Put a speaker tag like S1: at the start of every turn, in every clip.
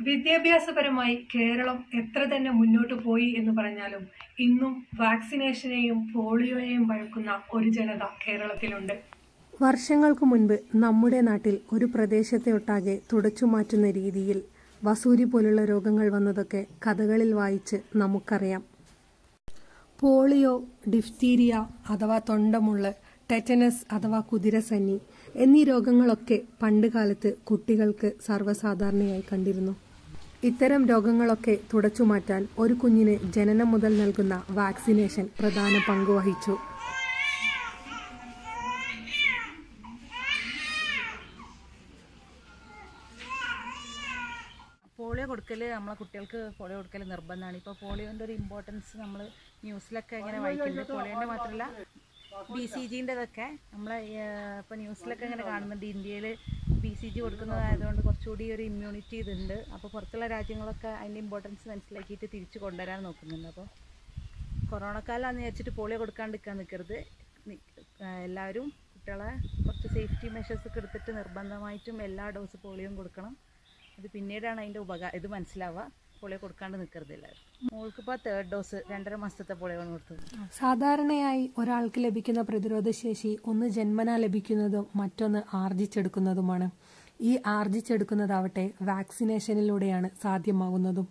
S1: വിദ്യാഭ്യാസപരമായി കേരളം എത്ര തന്നെ മുന്നോട്ട് പോയി എന്ന് പറഞ്ഞാലും ഇന്നും വാക്സിനേഷനെയും പോളിയോയെയും വഴക്കുന്ന ഒരു ജനത കേരളത്തിലുണ്ട്.
S2: വർഷങ്ങൾക്ക് മുൻപ് നമ്മുടെ നാട്ടിൽ ഒരു പ്രദേശത്തെ ഒട്ടാകെ തുടച്ചുമാറ്റുന്ന രീതിയിൽ വസൂരി പോലുള്ള രോഗങ്ങൾ വന്നതൊക്കെ കഥകളിൽ വായിച്ച് നമുക്കറിയാം. പോളിയോ ഡിഫ്തീരിയ അഥവാ തൊണ്ടമുള്ള ടെറ്റനസ് അഥവാ കുതിരസന്നി എന്നീ രോഗങ്ങളൊക്കെ പണ്ട് കാലത്ത് കുട്ടികൾക്ക് സർവസാധാരണയായി കണ്ടിരുന്നു. ഇത്തരം രോഗങ്ങളൊക്കെ തുടച്ചുമാറ്റാൻ ഒരു കുഞ്ഞിന് ജനനം മുതൽ നൽകുന്ന വാക്സിനേഷൻ പ്രധാന പങ്ക് വഹിച്ചു.
S3: പോളിയോ കൊടുക്കൽ നമ്മളെ കുട്ടികൾക്ക് പോളിയോ കൊടുക്കൽ നിർബന്ധമാണ്. ഇപ്പോൾ പോളിയോന്റെ ഒരു ഇമ്പോർട്ടൻസ് നമ്മൾ ന്യൂസിലൊക്കെ ഇങ്ങനെ വായിക്കുന്നുണ്ട്. പോളിയോന്റെ മാത്രമല്ല ബി സി ജിന്റെതൊക്കെ നമ്മളെ ഇപ്പോൾ ന്യൂസിലൊക്കെ ഇങ്ങനെ കാണുന്നുണ്ട് ഇന്ത്യയിൽ ബി സി ജി കൊടുക്കുന്നതായതുകൊണ്ട് കുറച്ചുകൂടി ഒരു ഇമ്മ്യൂണിറ്റി ഇതുണ്ട്. അപ്പോൾ പുറത്തുള്ള രാജ്യങ്ങളൊക്കെ അതിന്റെ ഇമ്പോർട്ടൻസ് മനസ്സിലാക്കിയിട്ട് തിരിച്ചു കൊണ്ടുവരാൻ നോക്കുന്നുണ്ട്. അപ്പോൾ കൊറോണ കാലമാണെന്ന് വിചാരിച്ചിട്ട് പോളിയോ കൊടുക്കാണ്ടിരിക്കാൻ നിൽക്കരുത് എല്ലാവരും കുട്ടികളെ കുറച്ച് സേഫ്റ്റി മെഷേഴ്സ് ഒക്കെ എടുത്തിട്ട് നിർബന്ധമായിട്ടും എല്ലാ ഡോസ് പോളിയോയും കൊടുക്കണം. അത് പിന്നീടാണ് അതിന്റെ ഉപകാരം ഇത് മനസ്സിലാവുക. പോളിയോ കൊടുക്കാണ്ട് നിൽക്കരുതില്ല മോൾക്കിപ്പോൾ തേർഡ് ഡോസ് രണ്ടര മാസത്തെ പോളിയോ ആണ് കൊടുത്തത്.
S2: സാധാരണയായി ഒരാൾക്ക് ലഭിക്കുന്ന പ്രതിരോധശേഷി ഒന്ന് ജന്മനാ ലഭിക്കുന്നതും മറ്റൊന്ന് ആർജിച്ചെടുക്കുന്നതുമാണ്. ഈ ആർജിച്ചെടുക്കുന്നതാവട്ടെ വാക്സിനേഷനിലൂടെയാണ് സാധ്യമാകുന്നതും.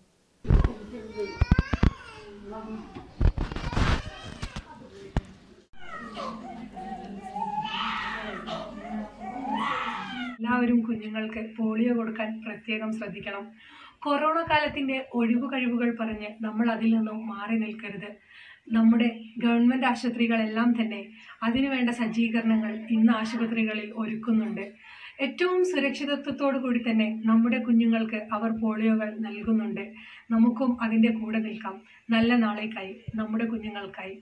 S1: എല്ലാവരും കുഞ്ഞുങ്ങൾക്ക് പോളിയോ കൊടുക്കാൻ പ്രത്യേകം ശ്രദ്ധിക്കണം. കൊറോണ കാലത്തിന്റെ ഒഴിവു കഴിവുകൾ പറഞ്ഞ് നമ്മൾ അതിൽ നിന്നും മാറി നിൽക്കരുത്. നമ്മുടെ ഗവൺമെന്റ് ആശുപത്രികളെല്ലാം തന്നെ അതിനുവേണ്ട സജ്ജീകരണങ്ങൾ ഇന്ന് ആശുപത്രികളിൽ ഒരുക്കുന്നുണ്ട്. ഏറ്റവും സുരക്ഷിതത്വത്തോടു കൂടി തന്നെ നമ്മുടെ കുഞ്ഞുങ്ങൾക്ക് അവർ പോളിയോകൾ നൽകുന്നുണ്ട്. നമുക്കും അതിന്റെ കൂടെ നിൽക്കാം. നല്ല നാളേക്കായി നമ്മുടെ കുഞ്ഞുങ്ങൾക്കായി.